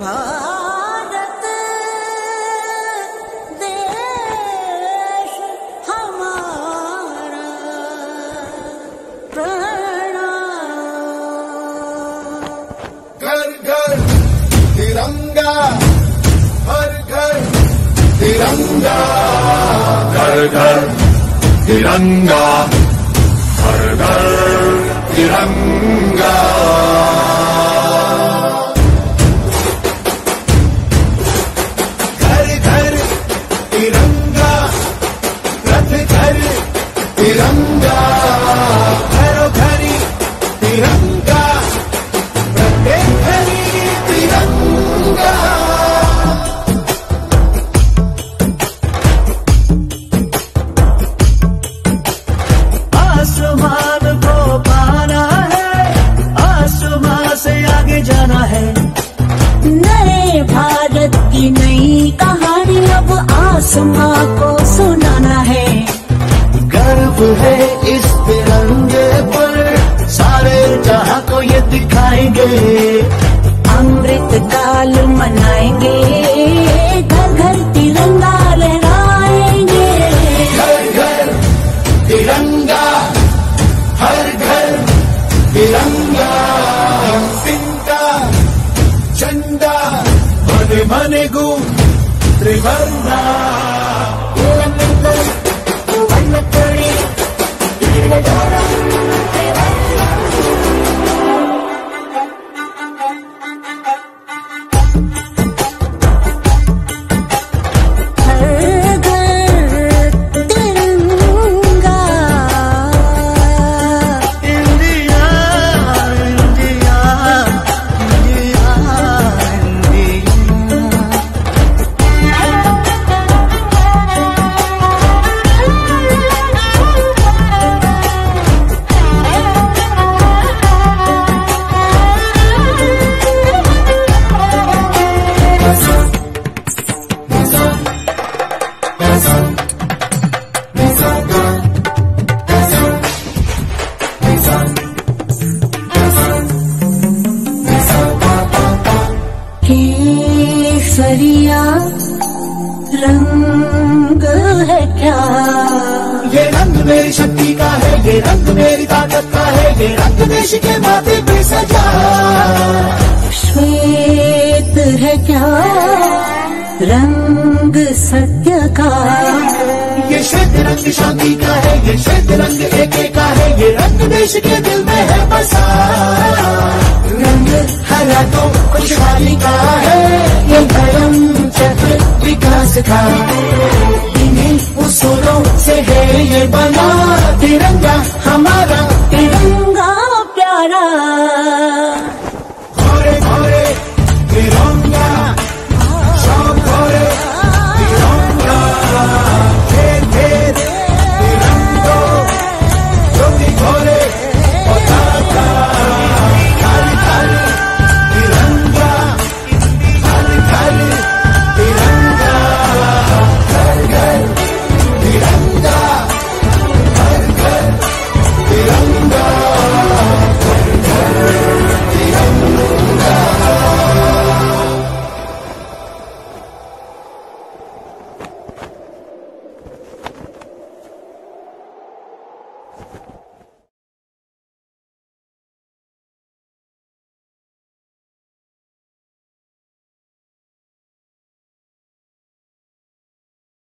भारत घर तिरंगा हर घर तिरंगा। घर घर तिरंगा हर घर तिरंगा। तिरंगा घरों घरी तिरंगा घरी तिरंगा। आसमान को पाना है, आसमान से आगे जाना है। नए भारत की नई कहानी, अब आसमां को गर्व है इस तिरंगे पर? सारे जहाँ को ये दिखाएँगे। अमृत काल मनाएँगे घर घर तिरंगा लहराएँगे। घर घर तिरंगा हर घर तिरंगा। तिंका झंडा मन मन गु त्रिवर्णा। केसरिया रंग है क्या? ये रंग मेरी शक्ति का है ये रंग मेरी ताकत का है ये रंग देश के माथे पे सजा। श्वेत है क्या? रंग सत्य का? ये श्वेत रंग शांति का है ये श्वेत रंग एके का है ये रंग देश के दिल में है बसा। हरा तो खुशहाली का है। ये धर्म चक्र विकास का इन्हीं उसूलों से है ये बना तिरंगा हमारा। तिरंगा प्यारा